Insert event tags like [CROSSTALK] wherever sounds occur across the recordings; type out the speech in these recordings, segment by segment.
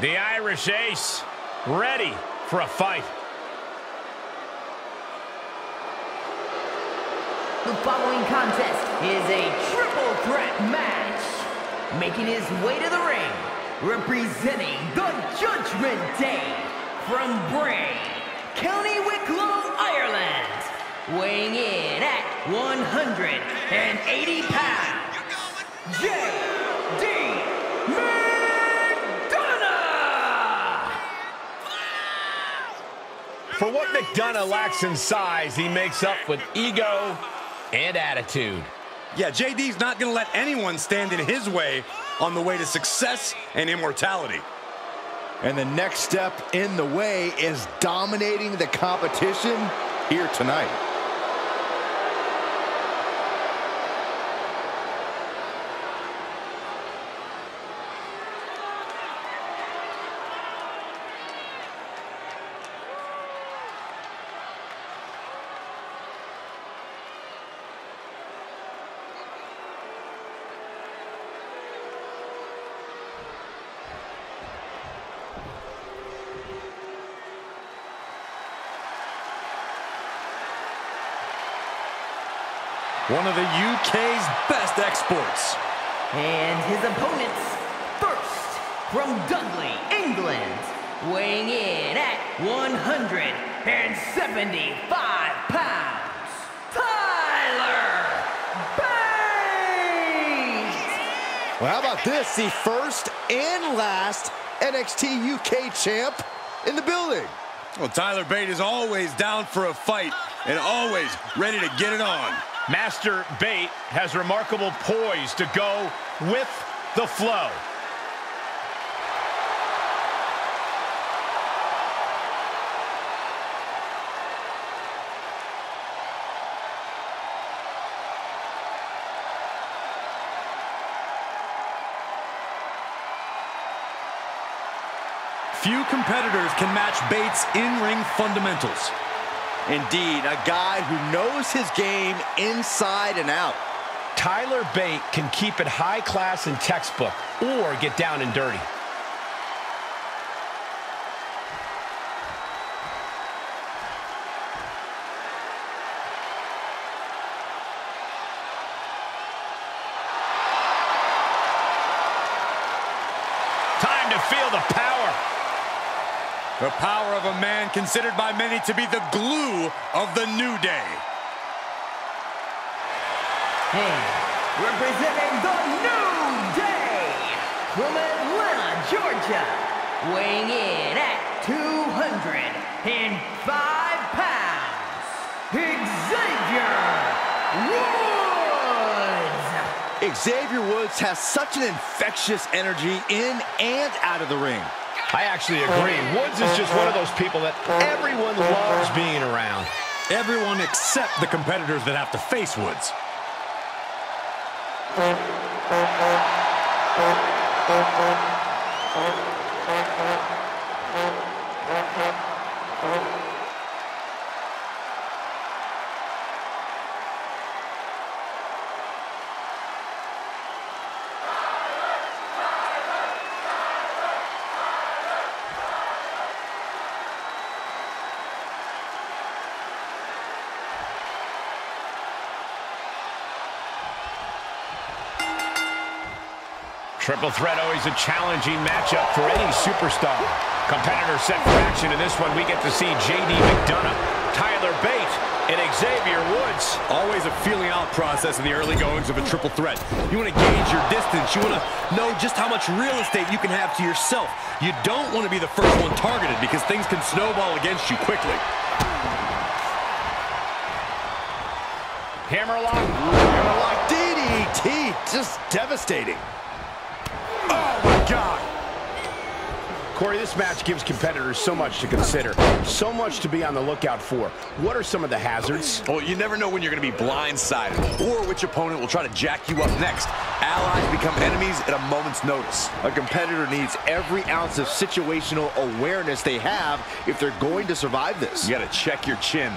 The Irish Ace, ready for a fight. The following contest is a triple threat match. Making his way to the ring, representing the Judgment Day from Bray, County Wicklow, Ireland. Weighing in at 180 pounds, J.D. For what McDonagh lacks in size, he makes up with ego and attitude. Yeah, JD's not going to let anyone stand in his way on the way to success and immortality. And the next step in the way is dominating the competition here tonight. One of the UK's best exports. And his opponents, first from Dudley, England, weighing in at 175 pounds, Tyler Bate! Well, how about this? The first and last NXT UK champ in the building. Well, Tyler Bate is always down for a fight and always ready to get it on. Master Bate has remarkable poise to go with the flow. Few competitors can match Bates' in-ring fundamentals. Indeed, a guy who knows his game inside and out. Tyler Bate can keep it high class and textbook or get down and dirty. Time to feel the power. The power of a man considered by many to be the glue of the New Day. And representing the New Day from Atlanta, Georgia, weighing in at 205 pounds, Xavier Woods! Xavier Woods has such an infectious energy in and out of the ring. I actually agree. Woods is just one of those people that everyone loves being around. Everyone except the competitors that have to face Woods. Triple threat always a challenging matchup for any superstar. Competitors set for action in this one. We get to see J.D. McDonagh, Tyler Bate, and Xavier Woods. Always a feeling out process in the early goings of a triple threat. You want to gauge your distance. You want to know just how much real estate you can have to yourself. You don't want to be the first one targeted because things can snowball against you quickly. Hammerlock. Hammerlock DDT, just devastating. Oh, my God. Corey, this match gives competitors so much to consider, so much to be on the lookout for. What are some of the hazards? Well, you never know when you're going to be blindsided or which opponent will try to jack you up next. Allies become enemies at a moment's notice. A competitor needs every ounce of situational awareness they have if they're going to survive this. You got to check your chin.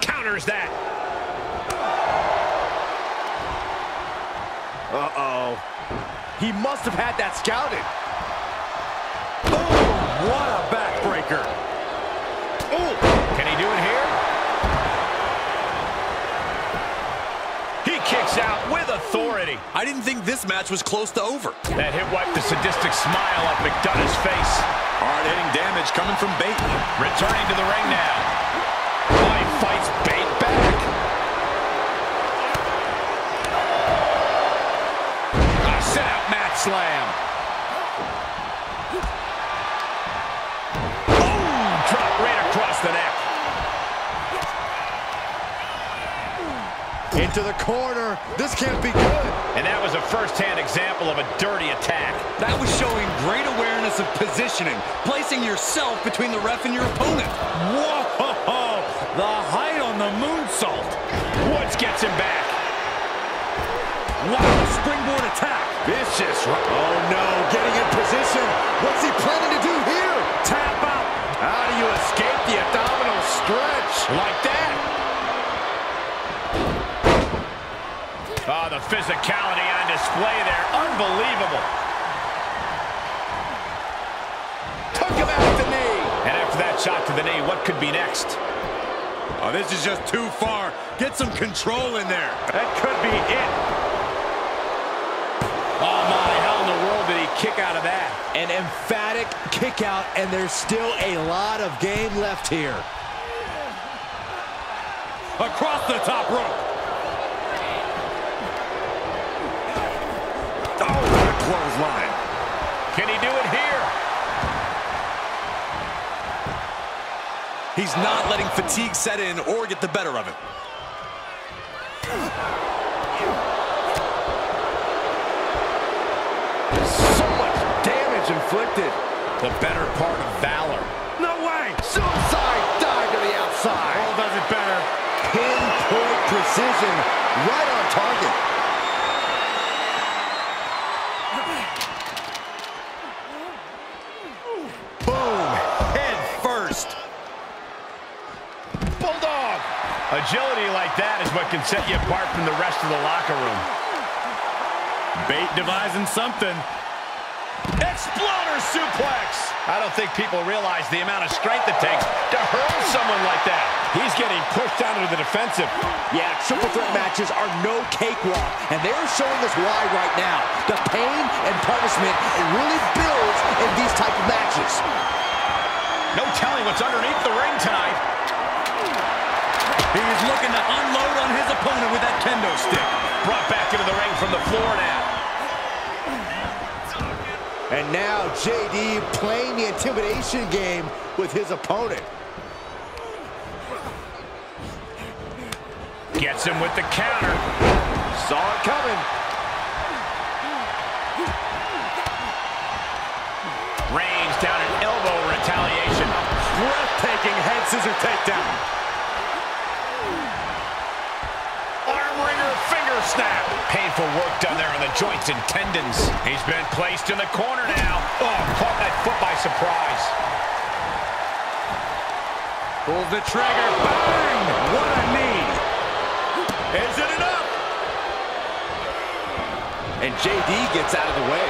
Counters that. Uh-oh. He must have had that scouted. Boom! What a backbreaker. Ooh, can he do it here? He kicks out with authority. I didn't think this match was close to over. That hit wiped the sadistic smile off McDonagh's face. Hard-hitting damage coming from Bateman. Returning to the ring now. Slam. Oh, drop right across the neck. Into the corner. This can't be good. And that was a first-hand example of a dirty attack. That was showing great awareness of positioning, placing yourself between the ref and your opponent. Whoa! The height on the moonsault. Woods gets him back. Wow, springboard attack. Vicious. Oh no, getting in position. What's he planning to do here? Tap out. How do you escape the abdominal stretch? Like that. Oh, the physicality on display there. Unbelievable. Took him out the knee. And after that shot to the knee, what could be next? Oh, this is just too far. Get some control in there. That could be it. Oh, my. How in the world did he kick out of that? An emphatic kick out, and there's still a lot of game left here. Across the top rope. Oh, what a clothesline. Can he do it here? He's not letting fatigue set in or get the better of him. Damage inflicted. The better part of valor. No way. Suicide dive to the outside. All does it better. Pinpoint precision, right on target. Boom. Head first. Bulldog. Agility like that is what can set you apart from the rest of the locker room. Bate devising something. Exploder suplex. I don't think people realize the amount of strength it takes to hurl someone like that. He's getting pushed down to the defensive. Yeah, triple threat matches are no cakewalk, and they're showing us why right now. The pain and punishment, it really builds in these type of matches. No telling what's underneath the ring tonight. He's looking to unload on his opponent with that kendo stick. Brought back into the ring from the floor now. And now JD playing the intimidation game with his opponent. Gets him with the counter. Saw it coming. Reigns down an elbow retaliation. Breathtaking head scissor takedown. Snap. Painful work done there on the joints and tendons. He's been placed in the corner now. Oh, caught that foot by surprise. Pulls the trigger. Bang! What a knee. Is it enough? And JD gets out of the way.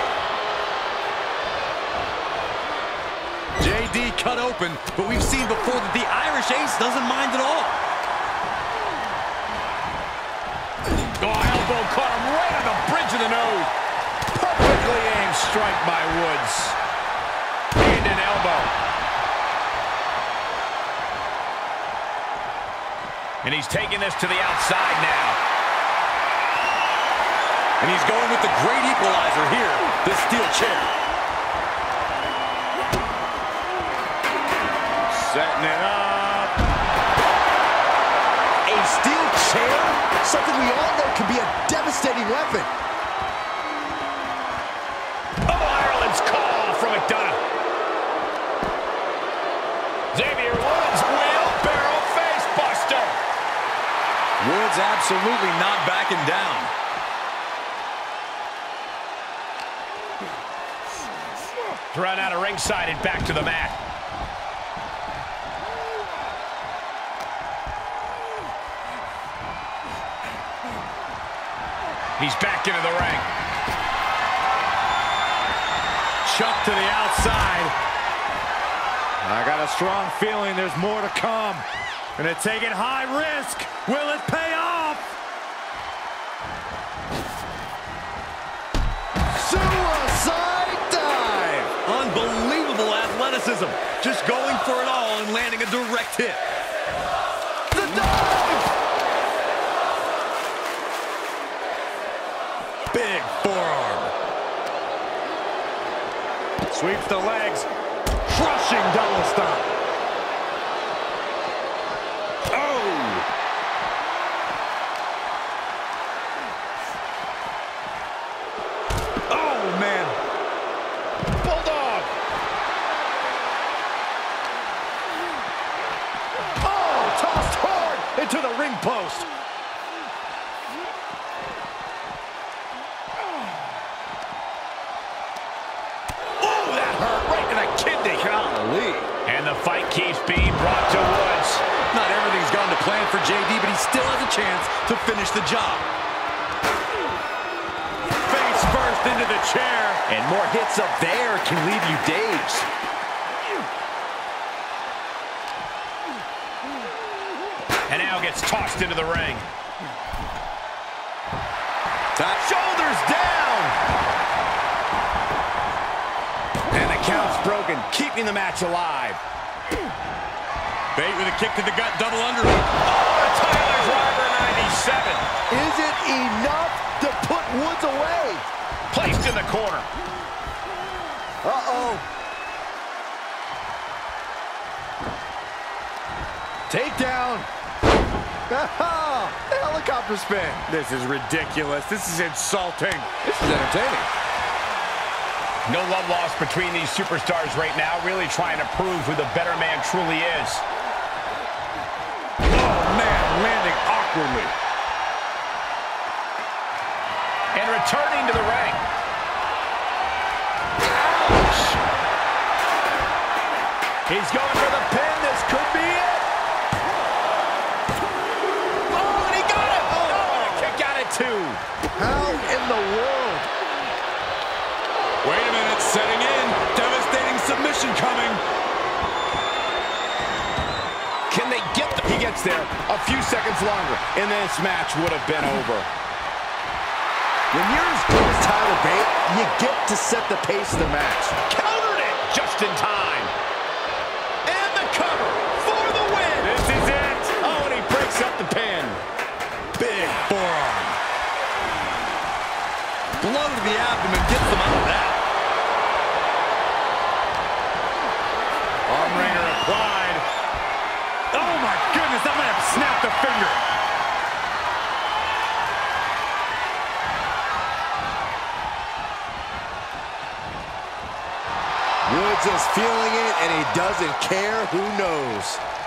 JD cut open, but we've seen before that the Irish Ace doesn't mind at all. Of the nose. Perfectly aimed strike by Woods. And an elbow. And he's taking this to the outside now. And he's going with the great equalizer here, the steel chair. Setting it up. A steel chair? Something we all know can be a devastating weapon. Woods absolutely not backing down. Thrown out of ringside and back to the mat. He's back into the ring. chuck to the outside. I got a strong feeling there's more to come. Gonna take it high risk. Will it pay Athleticism. Just going for it all and landing a direct hit. The dive! Big forearm. Sweeps the legs. Crushing double stomp. Oh! Oh, man. Bulldog. Into the ring post. Oh, that hurt right in the kidney. Golly. And the fight keeps being brought to Woods. Not everything's gone to plan for JD, but he still has a chance to finish the job. Face first into the chair. And more hits up there can leave you dazed. And now gets tossed into the ring. Top Shoulders down. And the count's broken, keeping the match alive. Bate with a kick to the gut, double under. Oh, Tyler Driver 97. Is it enough to put Woods away? Placed in the corner. Uh-oh. Takedown. [LAUGHS] Helicopter spin. This is ridiculous. This is insulting. This is entertaining. No love lost between these superstars right now, really trying to prove who the better man truly is. Oh, man, landing awkwardly. And returning to the ring. Ouch! He's going for the pin. This could be it. Two. How in the world? Wait a minute, setting in. Devastating submission coming. Can they get the... He gets there a few seconds longer, and this match would have been over. When you're as good as Tyler Bate, you get to set the pace of the match. Countered it just in time. The abdomen gets them out of that. Arm wringer applied. Oh, my goodness, that might have snapped a finger. Woods is feeling it, and he doesn't care who knows.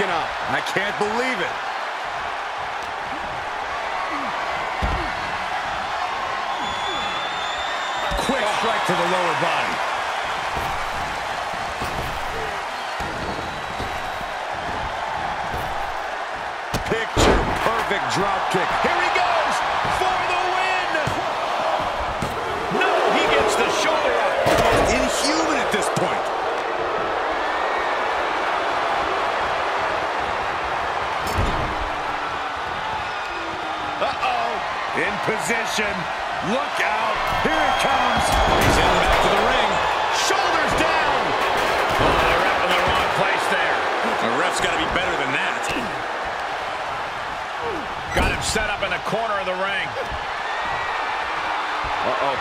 Pin's up. I can't believe it. Quick oh. strike to the lower body. Picture perfect drop kick. Here he goes for the win. No, he gets the shoulder up. Inhuman at this point. Uh-oh. In position. Look out. Here it comes. He's in the back of the ring. Shoulders down. Oh, the ref in the wrong place there. The ref's got to be better than that. Got him set up in the corner of the ring. Uh-oh.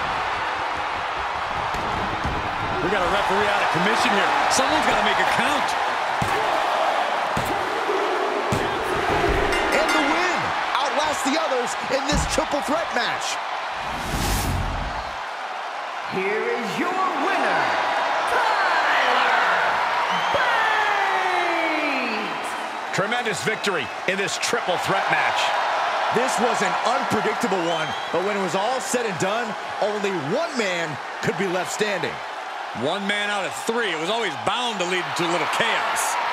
We got a referee out of commission here. Someone's got to make a count. Outlasts the others in this triple threat match. Here is your winner, Tyler Bate! Tremendous victory in this triple threat match. This was an unpredictable one, but when it was all said and done, only one man could be left standing. One man out of three. It was always bound to lead to a little chaos.